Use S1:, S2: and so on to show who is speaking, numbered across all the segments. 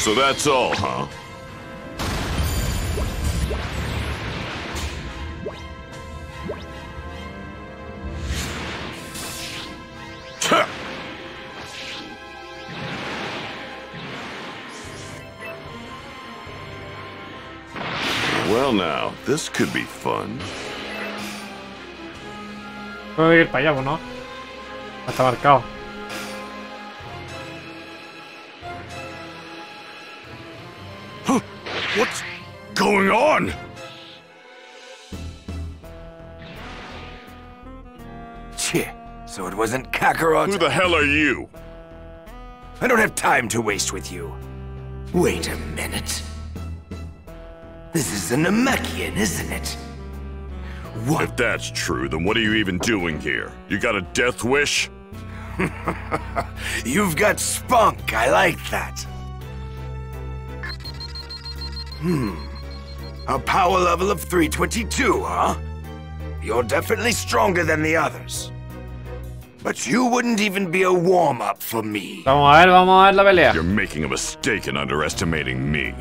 S1: So that's all, huh? Well now, this could be fun.
S2: Puedo ir para allá, ¿o ¿no? Está marcado.
S1: On?
S3: Cheh, so it wasn't Kakarot?
S1: Who the hell are you?
S3: I don't have time to waste with you. Wait a minute. This is a Namekian, isn't it? What?
S1: If that's true, then what are you even doing here? You got a death wish?
S3: You've got spunk. I like that. Hmm. A power level of 322, huh? You're definitely stronger than the others. But you wouldn't even be a warm-up for me.
S2: Vamos a ver, vamos a ver la pelea.
S1: You're making a mistake in underestimating me.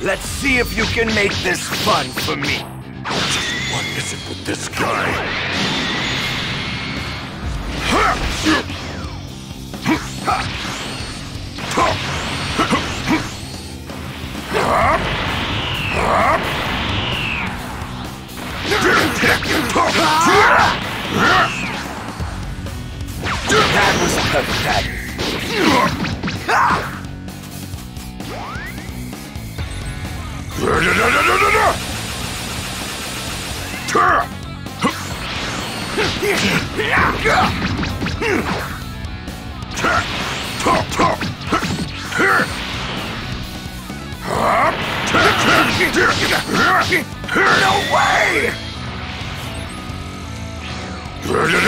S3: Let's see if you can make this fun for me.
S1: What is it with this guy?
S3: That pathetic. No way!
S1: End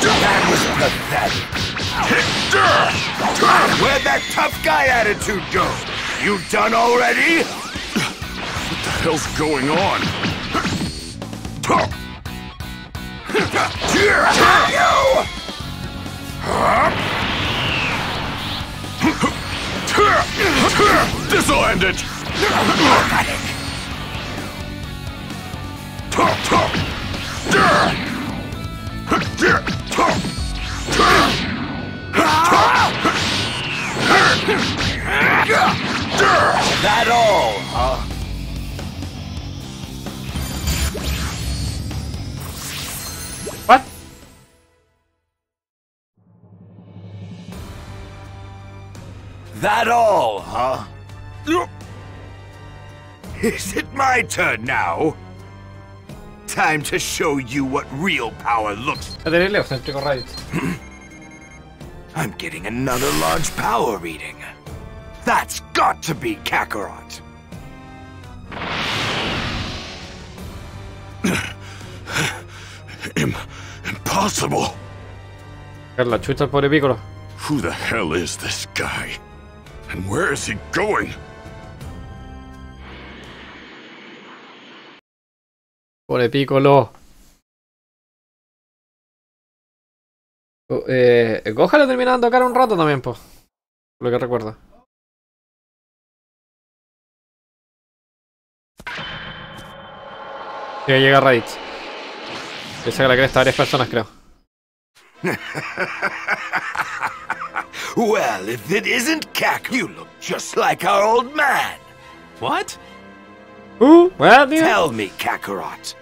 S3: That was pathetic. Where'd that tough guy attitude go? You done already?
S1: What the hell's going on?
S3: You!
S1: This'll end it!
S3: That all, huh?
S2: What?
S3: That all, huh? Is it my turn now? Time to show you what real power looks
S2: Ya tenéis lejos, el.
S3: I'm getting another large power reading. That's got to be Kakarot.
S1: Im impossible!
S2: La chucha al pobre Piccolo.
S1: Who the hell is this guy? And where is he going?
S2: Pobre Piccolo. Oh, Eh, Gohan le termina dando cara un rato también, po. Lo que recuerdo. Ya llega Raditz. Le saca la cresta a varias personas, creo.
S3: Well, if it isn't Kak, you look just like our old man.
S4: What?
S2: Uh, Well, tío.
S3: Tell me, Kakarot,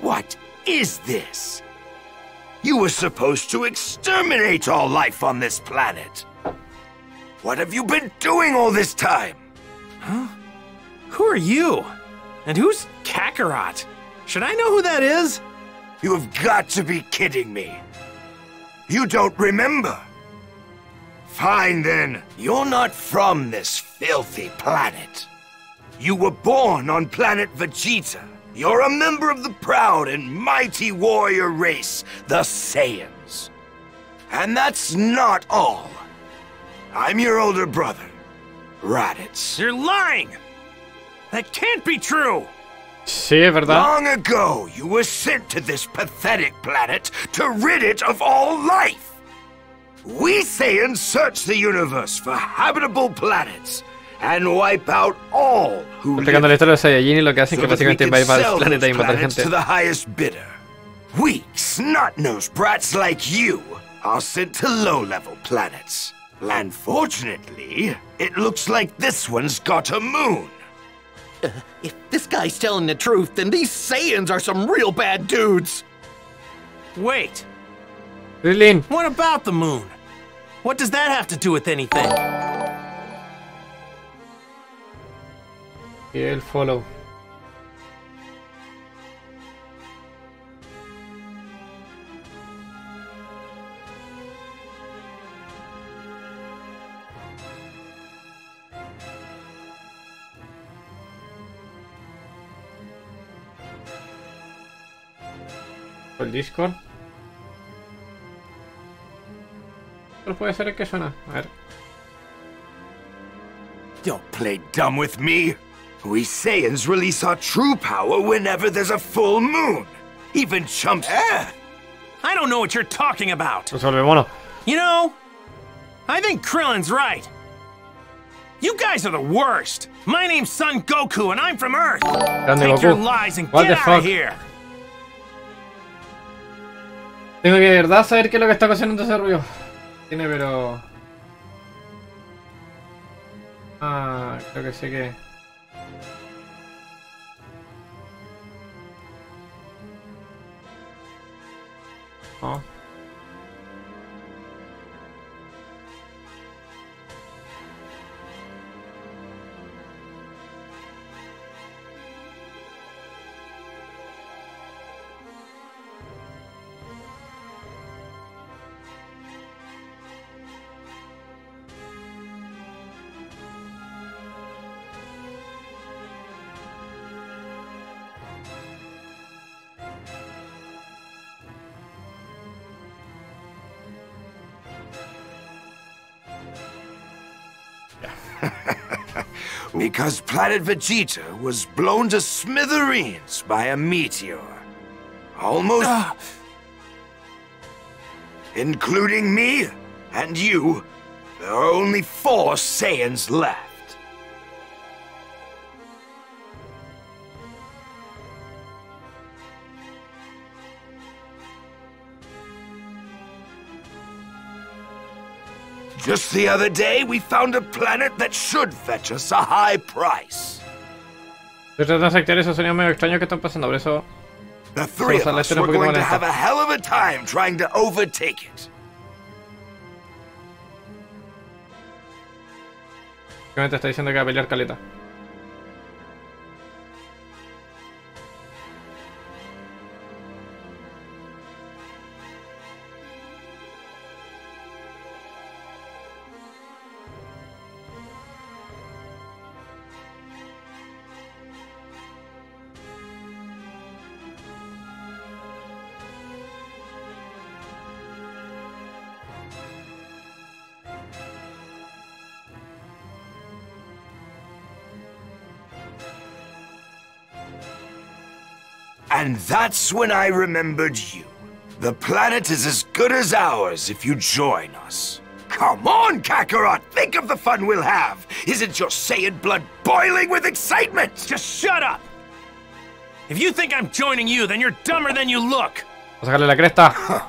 S3: what is this? You were supposed to exterminate all life on this planet. What have you been doing all this time? Huh?
S4: Who are you? And who's Kakarot? Should I know who that is?
S3: You have got to be kidding me. You don't remember. Fine then, you're not from this filthy planet. You were born on planet Vegeta. You're a member of the proud and mighty warrior race, the Saiyans. And that's not all. I'm your older brother, Raditz.
S4: You're lying! That can't be true!
S2: Sí, es verdad.
S3: Long ago, you were sent to this pathetic planet to rid it of all life. We Saiyans search the universe for habitable planets and wipe out all who
S2: Explicando la historia de Saiyajin y lo que hacen
S3: so
S2: que básicamente invadir el planeta y matar gente.
S3: to the highest bidder. Weak, snot-nosed brats like you are sent to low-level planets. Unfortunately, it looks like this one's got a moon.
S5: Uh, if this guy's telling the truth, then these Saiyans are some real bad dudes.
S4: Wait,
S2: Krillin,
S4: what about the moon? What does that have to do with anything?
S2: He'll el follow. El Discord. Pero puede ser el que suena. A ver.
S3: Don't play dumb with me. We Saiyans release our true power whenever there's a full moon. Even chumps. Eh?
S4: I don't know what you're talking about.
S2: Nos vuelve mono.
S4: You know, I think Krillin's right. You guys are the worst. My name's Son Goku, and I'm from Earth.
S2: Grande
S4: Take your lies and
S2: What
S4: get
S2: the
S4: out
S2: fuck?
S4: of here.
S2: Tengo que de verdad saber qué es lo que está ocasionando ese ruido. Tiene, pero. Ah, creo que sé que. No.
S3: Because planet Vegeta was blown to smithereens by a meteor. Almost. Ah. Including me and you, there are only four Saiyans left. Just the other day, we found a planet that should fetch us a high price.
S2: Estoy tratando de aceptar esos sonidos medio extraños que están pasando, por eso.
S3: The three of us
S2: un
S3: were going to have a hell of a time trying to overtake it.
S2: Simplemente está diciendo que va a pelear caleta.
S3: And that's when I remembered you. The planet is as good as ours if you join us. Come on, Kakarot! Think of the fun we'll have! Isn't your Saiyan blood boiling with excitement?
S4: Just shut up. If you think I'm joining you, then you're dumber than you look.
S2: Vamos a sacarle la cresta.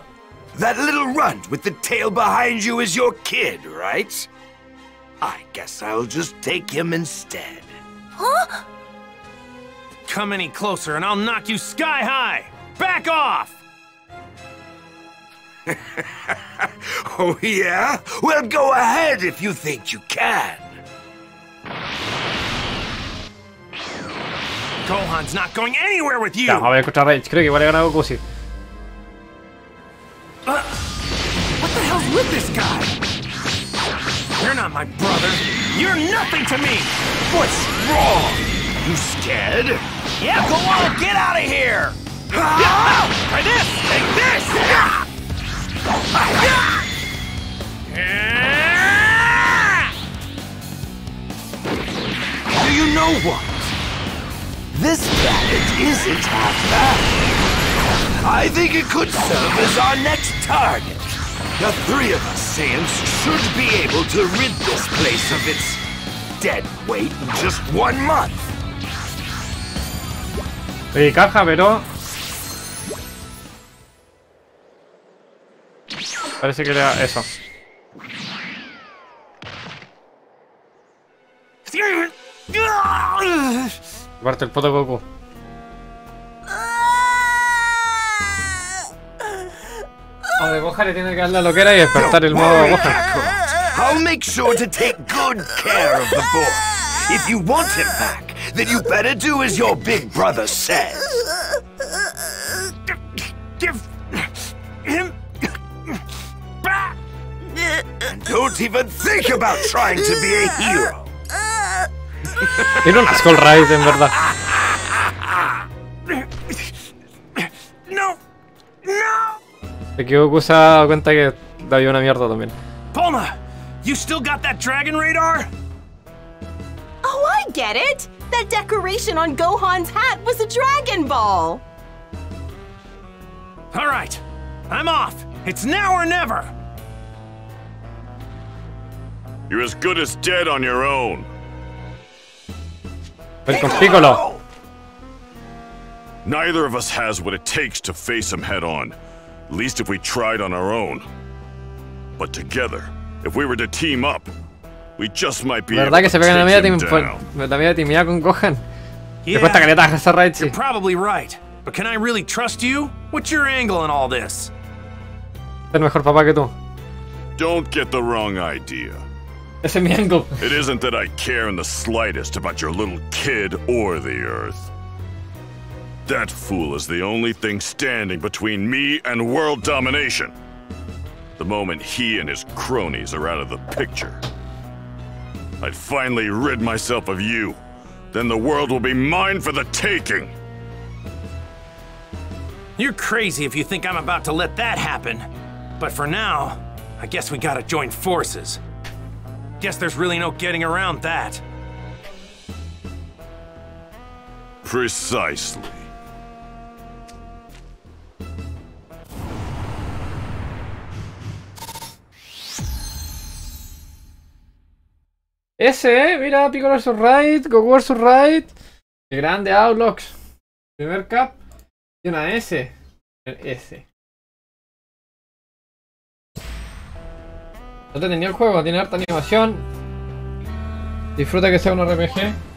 S3: That little runt with the tail behind you is your kid, right? I guess I'll just take him instead.
S4: Come any closer and I'll knock you sky high. Back off.
S3: Oh, yeah? Well, go ahead if you think you can.
S4: Gohan's not going anywhere with you.
S2: Ya, voy a encontrar Rage. Creo que igual he ganado Goku, sí.
S4: Uh, what the hell's with this guy? You're not my brother. You're nothing to me.
S3: What's wrong? You scared?
S4: Yeah, go on, get out of here! Ah! Try this! Take this!
S3: Do you know what? This planet isn't half bad. I think it could serve as our next target. The three of us Saiyans should be able to rid this place of its dead weight in just one month.
S2: Oye, caja, pero... Parece que era eso. Parte el poto Goku. O de Gohan le tiene que dar la loquera y despertar el modo Gohan.
S3: I'll make sure to take good care of the boy. If you want him back, then you better do as your big brother says.
S4: Give him back!
S3: And don't even think about trying to be a hero.
S2: Tiene una Skull Ride, en verdad.
S4: No! No!
S2: De que Goku se ha dado cuenta que había una mierda también.
S4: Bulma, you still got that dragon radar?
S6: Oh, I get it! That decoration on Gohan's hat was a Dragon Ball!
S4: All right, I'm off. It's now or never.
S1: You're as good as dead on your own.
S2: Ven con Piccolo.
S1: Neither of us has what it takes to face him head on. At least if we tried on our own. But together, if we were to team up, we just might be able
S2: ¿Verdad que
S1: to
S2: se pegan la
S1: take
S2: media,
S1: him
S2: tim la media timidad con Gohan? Le
S4: Yeah,
S2: cuesta caleta ese raid, sí.
S4: you're probably right. But can I really trust you? What's your angle in all this?
S2: Es el mejor papá que tú.
S1: Don't get the wrong idea.
S2: Ese es mi angle.
S1: It isn't that I care in the slightest about your little kid or the Earth. That fool is the only thing standing between me and world domination. The moment he and his cronies are out of the picture, I'd finally rid myself of you. Then the world will be mine for the taking.
S4: You're crazy if you think I'm about to let that happen. But for now, I guess we gotta join forces. Guess there's really no getting around that.
S1: Precisely.
S2: Ese, eh, mira, Piccolo vs Raid, Goku vs Raid. Qué grande, Outlox. Primer cap. Y una S. El S. No te tenía el juego, tiene harta animación. Disfruta que sea un RPG.